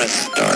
press start.